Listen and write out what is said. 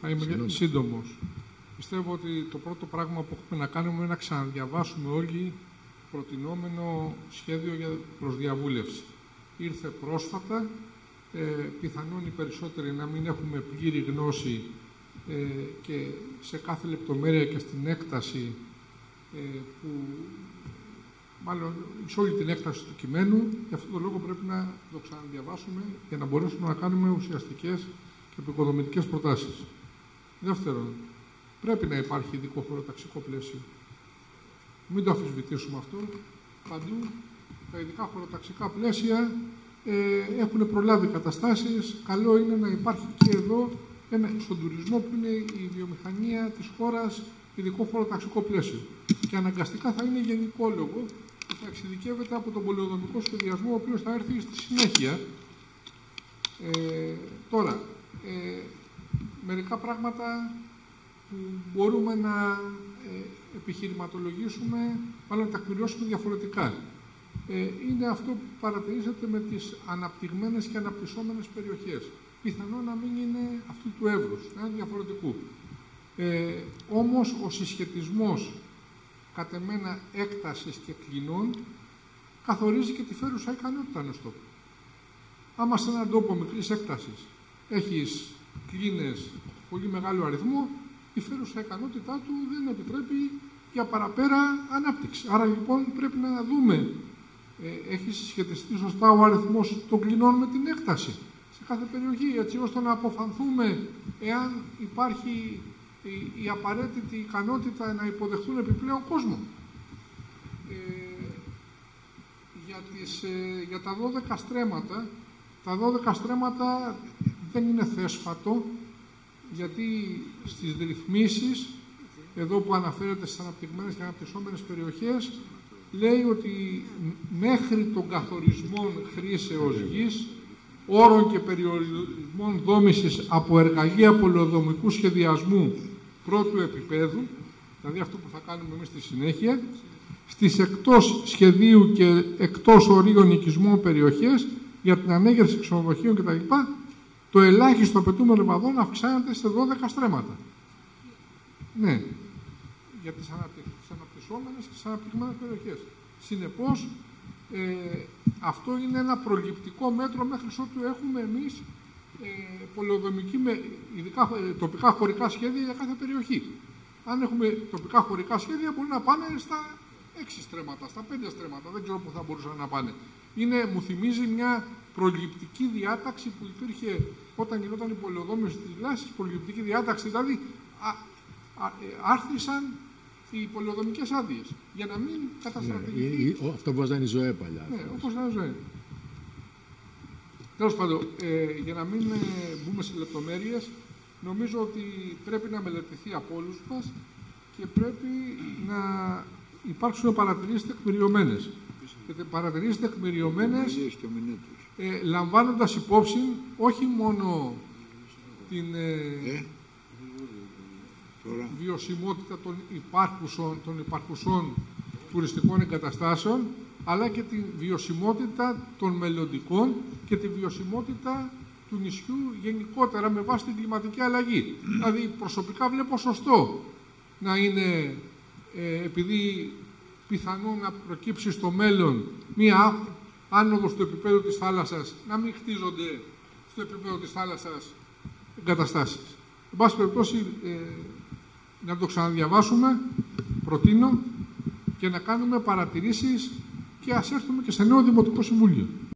Θα είμαι σύντομος. Πιστεύω ότι το πρώτο πράγμα που έχουμε να κάνουμε είναι να ξαναδιαβάσουμε όλοι προτινόμενο σχέδιο για προσδιαβούλευση. Ήρθε πρόσφατα, ε, πιθανόν οι περισσότεροι να μην έχουμε πλήρη γνώση ε, και σε κάθε λεπτομέρεια και στην έκταση ε, που μάλλον σε όλη την έκταση του κειμένου. Γι' αυτόν τον λόγο πρέπει να το ξαναδιαβάσουμε για να μπορέσουμε να κάνουμε ουσιαστικές και επικοδομητικές προτάσεις. Δεύτερον, πρέπει να υπάρχει ειδικό χωροταξικό πλαίσιο. Μην το αφισβητήσουμε αυτό. Παντού τα ειδικά χωροταξικά πλαίσια ε, έχουν προλάβει καταστάσεις. Καλό είναι να υπάρχει και εδώ ένα, στον τουρισμό που είναι η βιομηχανία της χώρας ειδικό χωροταξικό πλαίσιο. Και αναγκαστικά θα είναι γενικόλογο που θα εξειδικεύεται από τον πολεοδομικό σχεδιασμό, ο οποίος θα έρθει στη συνέχεια. Ε, τώρα, ε, μερικά πράγματα που μπορούμε να ε, επιχειρηματολογήσουμε, μάλλον να τακμηριώσουμε διαφορετικά. Ε, είναι αυτό που παρατηρήσατε με τις αναπτυγμένες και αναπτυσσόμενες περιοχές. Πιθανό να μην είναι αυτού του εύρους, να είναι διαφορετικού. Ε, όμως ο συσχετισμός κατεμένα έκτασης και κλινών καθορίζει και τη φέρουσα ικανότητα ενός τόπου. Άμα σε έναν τόπο μικρής έκτασης έχεις κλίνες πολύ μεγάλο αριθμό, η φέρουσα ικανότητά του δεν επιτρέπει για παραπέρα ανάπτυξη. Άρα λοιπόν πρέπει να δούμε, ε, έχει συσχετιστεί σωστά ο αριθμός των κλινών με την έκταση σε κάθε περιοχή, έτσι ώστε να αποφανθούμε εάν υπάρχει η, η απαραίτητη ικανότητα να υποδεχθούν επιπλέον κόσμο. Ε, για, τις, ε, για τα 12 στρέμματα, τα 12 στρέμματα δεν είναι θέσφατο, γιατί στις ρυθμίσεις, εδώ που αναφέρεται στις αναπτυγμένες και αναπτυσσόμενες περιοχές, λέει ότι μέχρι τον καθορισμό χρήσεως γης, όρων και περιορισμών δόμησης από εργαλεία πολεοδομικού σχεδιασμού πρώτου επίπεδου, δηλαδή αυτό που θα κάνουμε εμείς στη συνέχεια, στις εκτός σχεδίου και εκτός ορίων οικισμών περιοχές για την ανέγερση ξενοδοχείων κτλ. Το ελάχιστο απαιτούμενο ρημαδών αυξάνεται σε 12 στρέμματα. Ναι, για τις, αναπτυσσόμενες και τις αναπτυγμένες περιοχές. Συνεπώς, ε, αυτό είναι ένα προληπτικό μέτρο μέχρι ότου έχουμε εμείς ε, πολεοδομική με ειδικά ε, τοπικά χωρικά σχέδια για κάθε περιοχή. Αν έχουμε τοπικά χωρικά σχέδια μπορεί να πάνε στα έξι στρέμματα, στα πέντε στρέμματα, δεν ξέρω πού θα μπορούσαν να πάνε. Είναι, μου θυμίζει μια προληπτική διάταξη που υπήρχε όταν γινόταν η πολεοδόμηση της λάσης, προληπτική διάταξη, δηλαδή α, α, ε, άρθρισαν οι πολεοδομικέ άδειες για να μην καταστραφεί. Ναι, αυτό που ήταν η ΖΟΕ παλιά. Ναι, όπως ήταν η ΖΟΕ. Τέλος πάντων, ε, για να μην ε, μπούμε σε λεπτομέρειες, νομίζω ότι πρέπει να μελετηθεί από όλους μας και πρέπει να υπάρξουν παρατηρήσεις τεκμηριωμένες. Παρατηρήσεις τεκμηριωμένες ε, λαμβάνοντας υπόψη όχι μόνο την. Ε, ε βιωσιμότητα των υπάρχουσων, των υπάρχουσων τουριστικών εγκαταστάσεων, αλλά και τη βιωσιμότητα των μελλοντικών και τη βιωσιμότητα του νησιού γενικότερα με βάση την κλιματική αλλαγή. δηλαδή προσωπικά βλέπω σωστό να είναι, ε, επειδή πιθανό να προκύψει στο μέλλον μία άνοδος στο επίπεδο της θάλασσας, να μην χτίζονται στο επίπεδο της θάλασσας εγκαταστάσεις. Εν πάση περιπτώσει, ε, να το ξαναδιαβάσουμε, προτείνω, και να κάνουμε παρατηρήσεις και ας έρθουμε και σε νέο Δημοτικό Συμβούλιο.